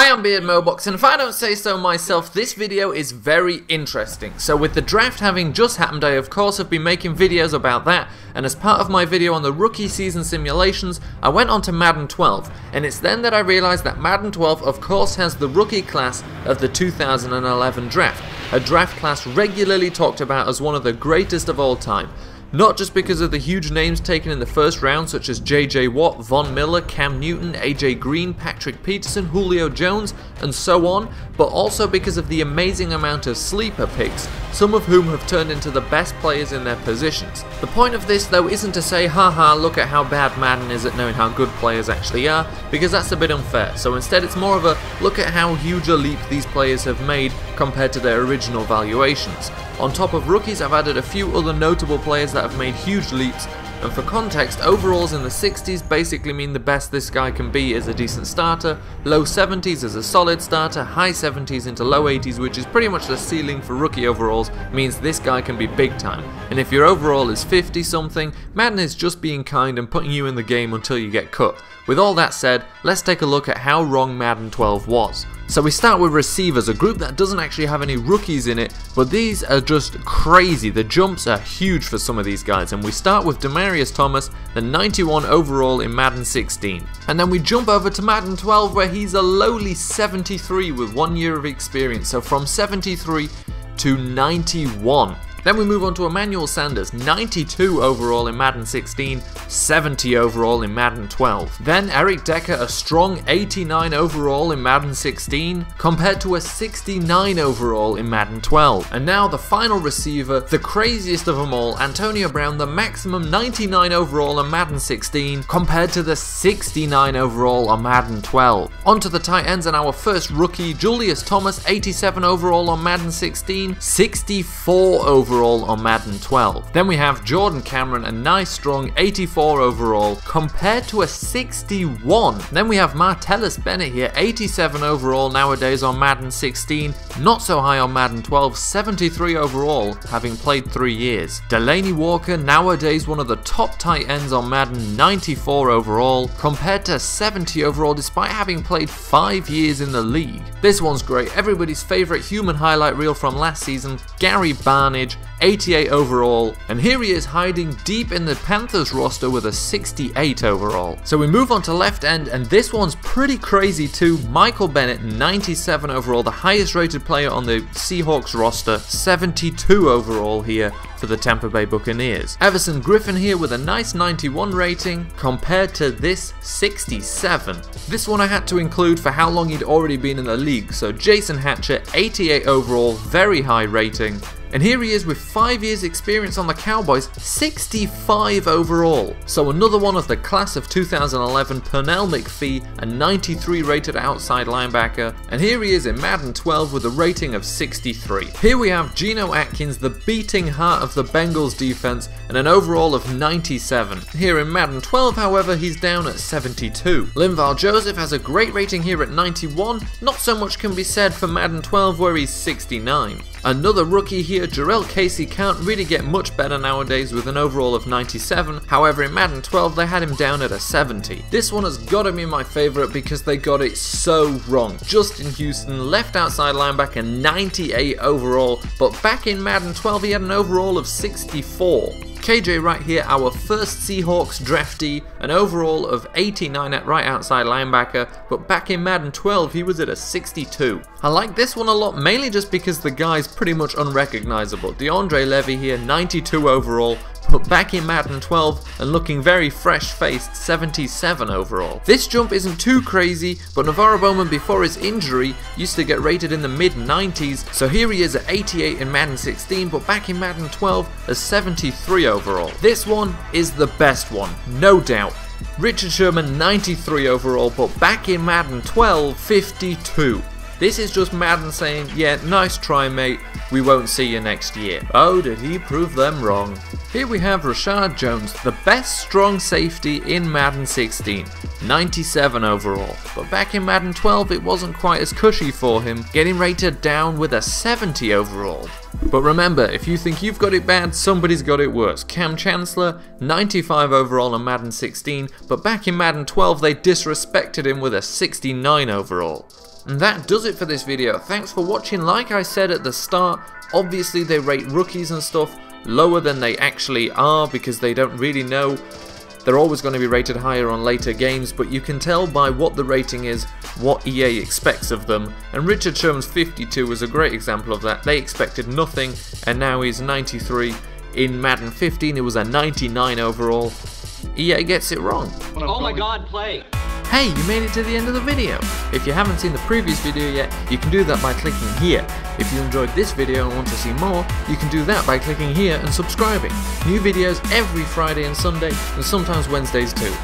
I am Beard Mohbox and if I don't say so myself, this video is very interesting. So with the draft having just happened, I of course have been making videos about that, and as part of my video on the rookie season simulations, I went on to Madden 12, and it's then that I realised that Madden 12 of course has the rookie class of the 2011 draft, a draft class regularly talked about as one of the greatest of all time. Not just because of the huge names taken in the first round such as JJ Watt, Von Miller, Cam Newton, AJ Green, Patrick Peterson, Julio Jones, and so on, but also because of the amazing amount of sleeper picks, some of whom have turned into the best players in their positions. The point of this though isn't to say haha look at how bad Madden is at knowing how good players actually are, because that's a bit unfair, so instead it's more of a look at how huge a leap these players have made compared to their original valuations. On top of rookies, I've added a few other notable players that have made huge leaps, and for context, overalls in the 60s basically mean the best this guy can be is a decent starter, low 70s as a solid starter, high 70s into low 80s which is pretty much the ceiling for rookie overalls means this guy can be big time. And if your overall is 50 something, Madden is just being kind and putting you in the game until you get cut. With all that said, let's take a look at how wrong Madden 12 was. So we start with receivers, a group that doesn't actually have any rookies in it, but these are just crazy. The jumps are huge for some of these guys, and we start with Demaryius Thomas, the 91 overall in Madden 16. And then we jump over to Madden 12 where he's a lowly 73 with one year of experience, so from 73 to 91. Then we move on to Emmanuel Sanders, 92 overall in Madden 16, 70 overall in Madden 12. Then Eric Decker, a strong 89 overall in Madden 16, compared to a 69 overall in Madden 12. And now the final receiver, the craziest of them all, Antonio Brown, the maximum 99 overall in Madden 16, compared to the 69 overall on Madden 12. On to the tight ends and our first rookie, Julius Thomas, 87 overall on Madden 16, 64 overall overall on Madden 12. Then we have Jordan Cameron, a nice strong 84 overall compared to a 61. Then we have Martellus Bennett here, 87 overall nowadays on Madden 16, not so high on Madden 12, 73 overall, having played 3 years. Delanie Walker, nowadays one of the top tight ends on Madden, 94 overall, compared to 70 overall despite having played 5 years in the league. This one's great, everybody's favourite human highlight reel from last season, Gary Barnidge, 88 overall, and here he is hiding deep in the Panthers roster with a 68 overall. So we move on to left end, and this one's pretty crazy too. Michael Bennett, 97 overall, the highest rated player on the Seahawks roster, 72 overall here for the Tampa Bay Buccaneers. Everson Griffen here with a nice 91 rating compared to this 67. This one I had to include for how long he'd already been in the league, so Jason Hatcher, 88 overall, very high rating, and here he is with 5 years experience on the Cowboys, 65 overall. So another one of the class of 2011, Pernell McPhee, a 93 rated outside linebacker. And here he is in Madden 12 with a rating of 63. Here we have Geno Atkins, the beating heart of the Bengals defense, and an overall of 97. Here in Madden 12, however, he's down at 72. Linval Joseph has a great rating here at 91, not so much can be said for Madden 12 where he's 69. Another rookie here, Jurrell Casey can't really get much better nowadays with an overall of 97, however in Madden 12 they had him down at a 70. This one has got to be my favourite because they got it so wrong. Justin Houston, left outside linebacker 98 overall, but back in Madden 12 he had an overall of 64. KJ Wright here, our first Seahawks draftee, an overall of 89 at right outside linebacker, but back in Madden 12 he was at a 62. I like this one a lot, mainly just because the guy's pretty much unrecognizable. DeAndre Levy here, 92 overall, but back in Madden 12 and looking very fresh-faced 77 overall. This jump isn't too crazy, but NaVorro Bowman before his injury used to get rated in the mid-90s, so here he is at 88 in Madden 16, but back in Madden 12 as 73 overall. This one is the best one, no doubt. Richard Sherman 93 overall, but back in Madden 12, 52. This is just Madden saying, yeah, nice try mate, we won't see you next year. Oh, did he prove them wrong. Here we have Reshad Jones, the best strong safety in Madden 16, 97 overall. But back in Madden 12 it wasn't quite as cushy for him, getting rated down with a 70 overall. But remember, if you think you've got it bad, somebody's got it worse. Kam Chancellor, 95 overall in Madden 16, but back in Madden 12 they disrespected him with a 69 overall. And that does it for this video. Thanks for watching. Like I said at the start, obviously they rate rookies and stuff lower than they actually are because they don't really know. They're always going to be rated higher on later games, but you can tell by what the rating is what EA expects of them. And Richard Sherman's 52 was a great example of that. They expected nothing, and now he's 93. In Madden 15, it was a 99 overall. EA gets it wrong. Oh my god, play! Hey, you made it to the end of the video! If you haven't seen the previous video yet, you can do that by clicking here. If you enjoyed this video and want to see more, you can do that by clicking here and subscribing. New videos every Friday and Sunday, and sometimes Wednesdays too.